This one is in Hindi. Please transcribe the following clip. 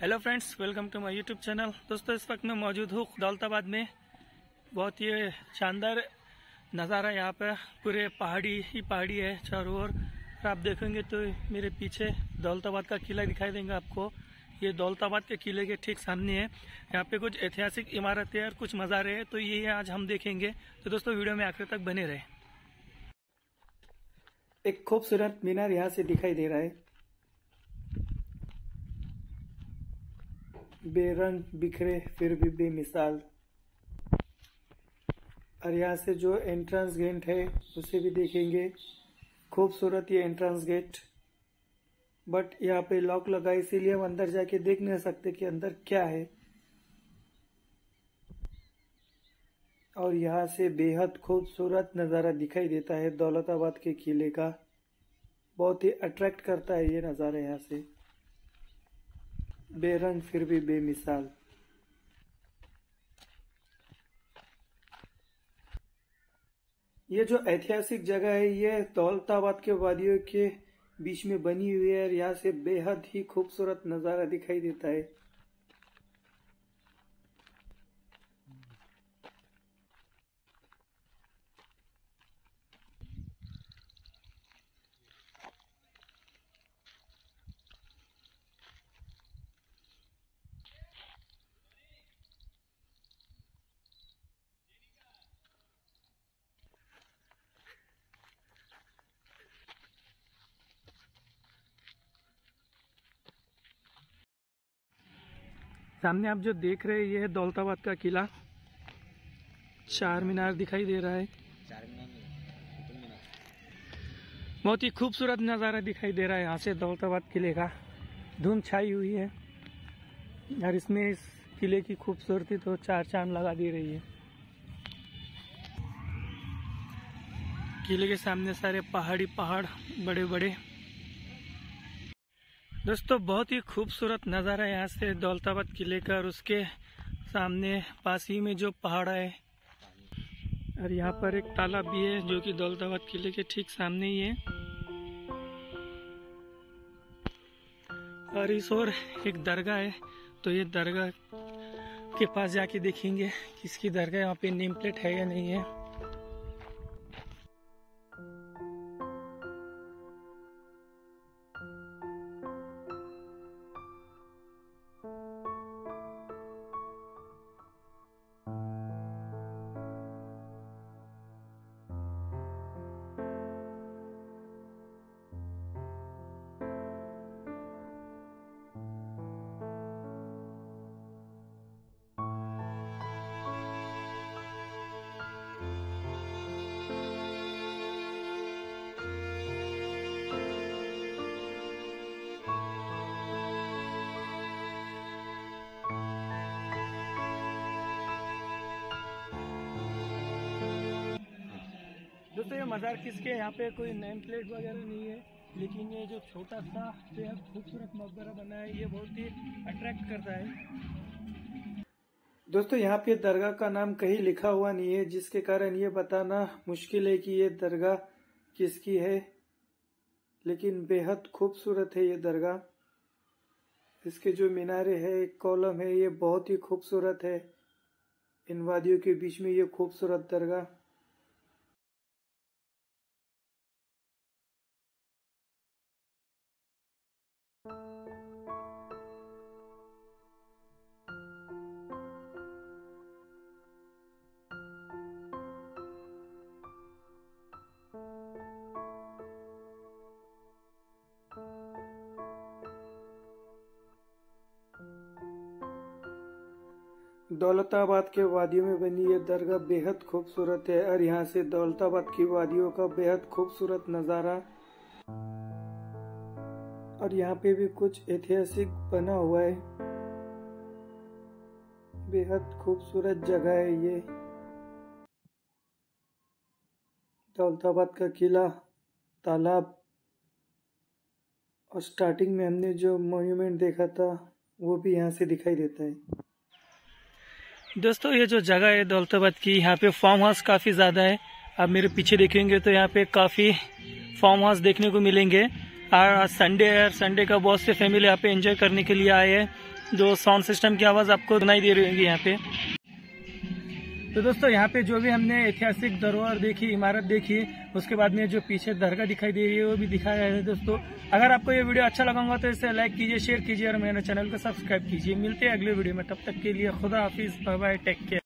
Hello friends welcome to my YouTube channel दोस्तों, इस वक्त मैं मौजूद हूँ दौलताबाद में। बहुत ही शानदार नज़ारा यहाँ पे। पूरे पहाड़ी ही पहाड़ी है चारों ओर। आप देखेंगे तो मेरे पीछे दौलताबाद का किला दिखाई देंगे आपको। ये दौलताबाद के किले के ठीक सामने है। यहाँ पे कुछ ऐतिहासिक इमारतें और कुछ मज़ारे हैं तो ये आज हम देखेंगे। तो दोस्तों, वीडियो में आखिर तक बने रहे। एक खूबसूरत मीनार यहाँ से दिखाई दे रहा है। बेरंग बिखरे फिर भी बेमिसाल। और यहाँ से जो एंट्रेंस गेट है, उसे भी देखेंगे। खूबसूरत ये एंट्रेंस गेट बट यहाँ पे लॉक लगा, इसीलिए हम अंदर जाके देख नहीं सकते कि अंदर क्या है। और यहाँ से बेहद खूबसूरत नज़ारा दिखाई देता है दौलताबाद के किले का। बहुत ही अट्रैक्ट करता है ये नज़ारा यहाँ से। बेरंग, फिर भी बेमिसाल। ये जो ऐतिहासिक जगह है, ये दौलताबाद के वादियों के बीच में बनी हुई है और यहाँ से बेहद ही खूबसूरत नज़ारा दिखाई देता है। सामने आप जो देख रहे हैं, ये है दौलताबाद का किला। चार मीनार दिखाई दे रहा है। बहुत ही खूबसूरत नज़ारा दिखाई दे रहा है यहाँ से दौलताबाद किले का। धुंध छाई हुई है और इसमें इस किले की खूबसूरती तो चार चाँद लगा दे रही है। किले के सामने सारे पहाड़ी पहाड़ बड़े बड़े दोस्तों, बहुत ही खूबसूरत नज़ारा है यहाँ से दौलताबाद किले का और उसके सामने पास ही में जो पहाड़ है। और यहाँ पर एक तालाब भी है जो कि दौलताबाद किले के ठीक सामने ही है। और इस ओर एक दरगाह है तो ये दरगाह के पास जाके देखेंगे किसकी दरगाह यहाँ पे नेम प्लेट है या नहीं है। दोस्तों, ये मज़ार किसके यहाँ पे कोई नेम प्लेट वगैरह नहीं है, लेकिन ये जो छोटा सा बेहद खूबसूरत मकबरा बना है, ये बहुत ही अट्रैक्ट करता है। दोस्तों, यहाँ पे दरगाह का नाम कहीं लिखा हुआ नहीं है, जिसके कारण ये बताना मुश्किल है कि ये दरगाह किसकी है, लेकिन बेहद खूबसूरत है ये दरगाह। इसके जो मीनारे है कॉलम है, ये बहुत ही खूबसूरत है। इन वादियों के बीच में ये खूबसूरत दरगाह। दौलताबाद के वादियों में बनी ये दरगाह बेहद खूबसूरत है और यहाँ से दौलताबाद की वादियों का बेहद खूबसूरत नज़ारा और यहाँ पे भी कुछ ऐतिहासिक बना हुआ है। बेहद खूबसूरत जगह है ये। दौलताबाद का किला, तालाब और स्टार्टिंग में हमने जो मोन्यूमेंट देखा था, वो भी यहाँ से दिखाई देता है। दोस्तों, ये जो जगह है दौलताबाद की, यहाँ पे फार्म हाउस काफ़ी ज़्यादा है। आप मेरे पीछे देखेंगे तो यहाँ पे काफ़ी फार्म हाउस देखने को मिलेंगे। संडे है संडे का बहुत से फैमिली यहाँ पे एंजॉय करने के लिए आए हैं। जो साउंड सिस्टम की आवाज़ आपको सुनाई दे रही होगी यहाँ पे। तो दोस्तों, यहाँ पे जो भी हमने ऐतिहासिक धरोहर देखी, इमारत देखी, उसके बाद में जो पीछे दरगाह दिखाई दे रही है, वो भी दिखाया है दोस्तों। अगर आपको ये वीडियो अच्छा लगा तो इसे लाइक कीजिए शेयर कीजिए और मेरे चैनल को सब्सक्राइब कीजिए। मिलते हैं अगले वीडियो में, तब तक के लिए खुदा हाफिज बाय टेक केयर